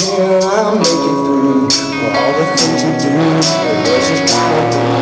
Yeah, I'll make it through For all the things you do It was just